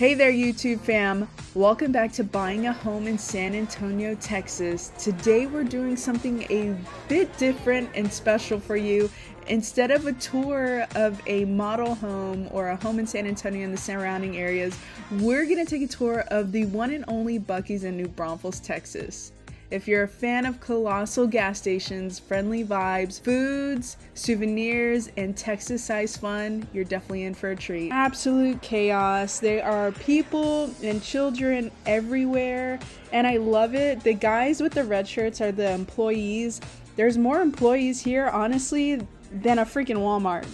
Hey there, YouTube fam. Welcome back to Buying a Home in San Antonio, Texas. Today we're doing something a bit different and special for you. Instead of a tour of a model home or a home in San Antonio and the surrounding areas, we're going to take a tour of the one and only Buc-ee's in New Braunfels, Texas. If you're a fan of colossal gas stations, friendly vibes, foods, souvenirs, and Texas size fun, you're definitely in for a treat. Absolute chaos. There are people and children everywhere, and I love it. The guys with the red shirts are the employees. There's more employees here, honestly, than a freaking Walmart.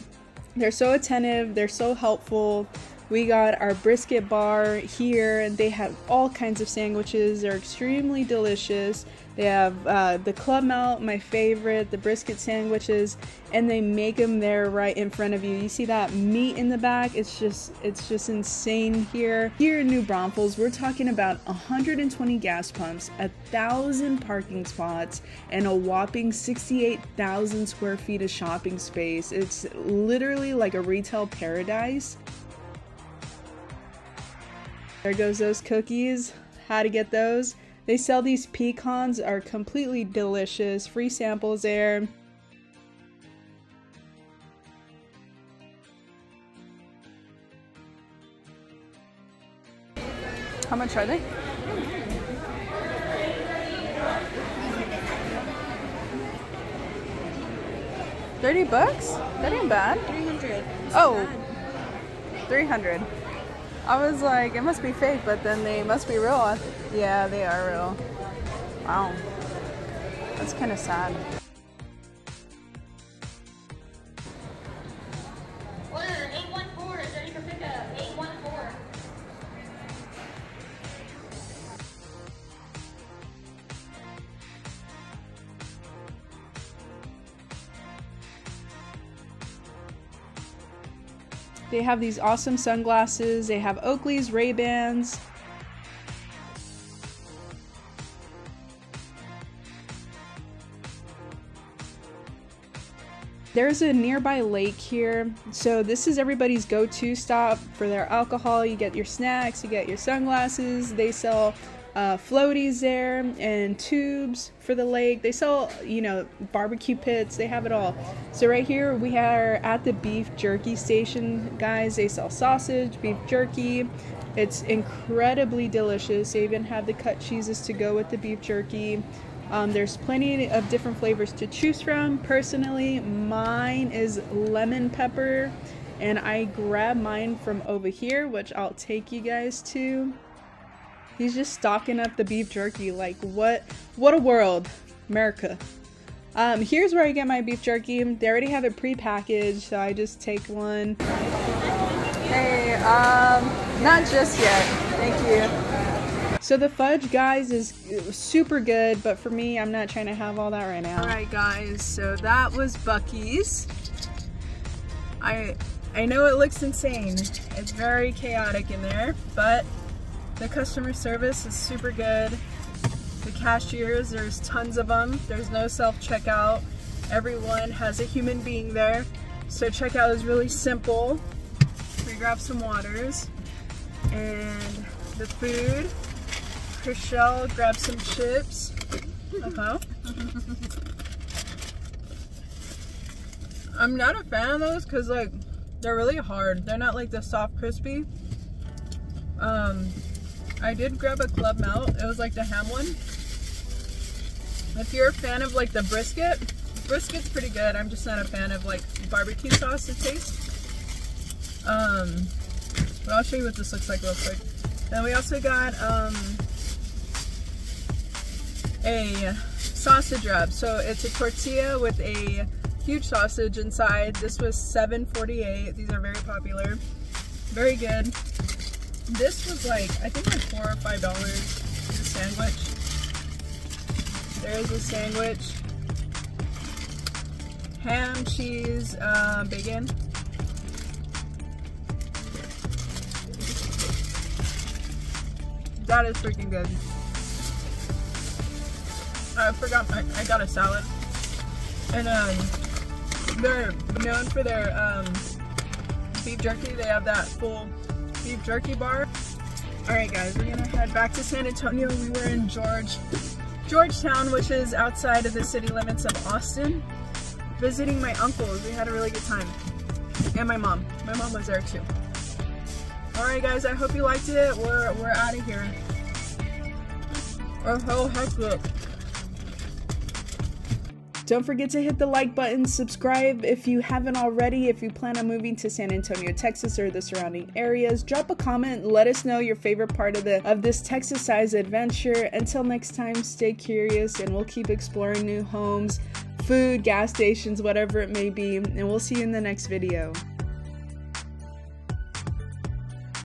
They're so attentive, they're so helpful. We got our brisket bar here, and they have all kinds of sandwiches. They're extremely delicious. They have uh, the club melt, my favorite, the brisket sandwiches, and they make them there right in front of you. You see that meat in the back? It's just, it's just insane here. Here in New Braunfels, we're talking about 120 gas pumps, a thousand parking spots, and a whopping 68,000 square feet of shopping space. It's literally like a retail paradise. There goes those cookies. How to get those? They sell these pecans are completely delicious. Free samples there. How much are they? Thirty bucks? That ain't bad. Three hundred. Oh, 300. I was like, it must be fake, but then they must be real. Yeah, they are real. Wow. That's kind of sad. They have these awesome sunglasses. They have Oakley's, Ray-Bans. There's a nearby lake here, so this is everybody's go-to stop for their alcohol. You get your snacks, you get your sunglasses. They sell uh, floaties there and tubes for the lake. They sell, you know, barbecue pits. They have it all. So right here we are at the beef jerky station, guys. They sell sausage, beef jerky. It's incredibly delicious. They even have the cut cheeses to go with the beef jerky. Um, there's plenty of different flavors to choose from. Personally, mine is lemon pepper, and I grab mine from over here, which I'll take you guys to. He's just stocking up the beef jerky. Like what? What a world, America. Um, here's where I get my beef jerky. They already have it pre-packaged, so I just take one. Hey, um, not just yet. Thank you. So the fudge, guys, is super good, but for me, I'm not trying to have all that right now. All right, guys. So that was Buc-ee's. I I know it looks insane. It's very chaotic in there, but the customer service is super good. The cashiers, there's tons of them. There's no self-checkout. Everyone has a human being there. So checkout is really simple. We grab some waters and the food. Chriselle grab some chips. Uh-huh. I'm not a fan of those because like they're really hard. They're not like the soft crispy. Um, I did grab a club melt. It was like the ham one. If you're a fan of like the brisket, brisket's pretty good. I'm just not a fan of like barbecue sauce to taste. Um, but I'll show you what this looks like real quick. Then we also got um, a sausage wrap. So it's a tortilla with a huge sausage inside. This was $7.48. These are very popular. Very good. This was like, I think like four or five dollars a sandwich. There's a sandwich. Ham, cheese, uh, bacon. That is freaking good. I forgot, I, I got a salad. And um, they're known for their um, beef jerky. They have that full beef jerky bar. Alright guys, we're gonna head back to San Antonio. We were in George, Georgetown, which is outside of the city limits of Austin, visiting my uncles. We had a really good time. And my mom. My mom was there too. Alright guys, I hope you liked it. We're, we're out of here. Oh, oh heck look. Don't forget to hit the like button, subscribe if you haven't already. If you plan on moving to San Antonio, Texas or the surrounding areas, drop a comment, let us know your favorite part of the of this Texas-sized adventure. Until next time, stay curious and we'll keep exploring new homes, food, gas stations, whatever it may be, and we'll see you in the next video.